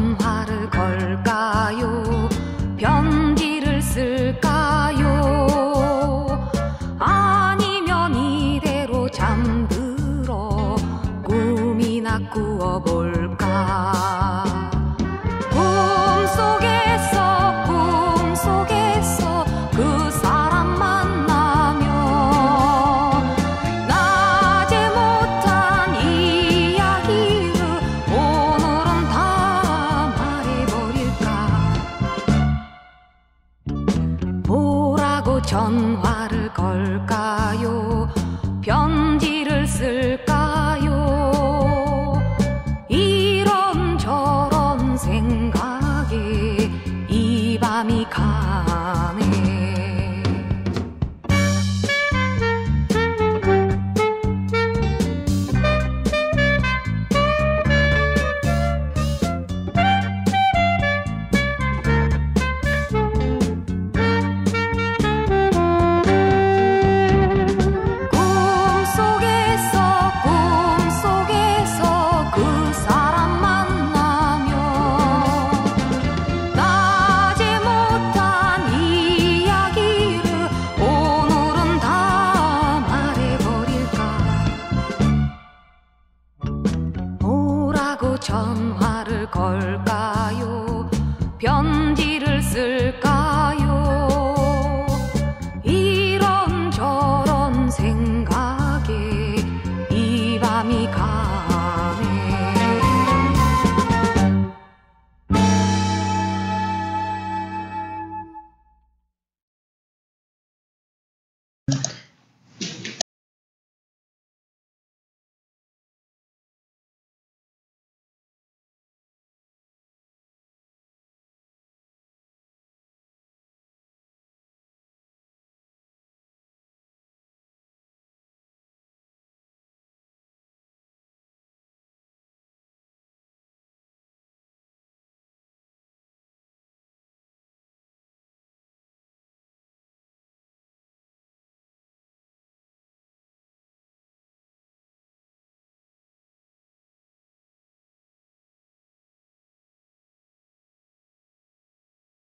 전화를 걸까요? 변기를 쓸까요? 아니면 이대로 잠들어 꿈이나 꾸어볼까? 전화를 걸까요? 편지를 쓸까요? 이런 저런 생각에 이 밤이 가 전화를 걸까요? 편지를 쓸까요? 이런 저런 생각에 이 밤이 가네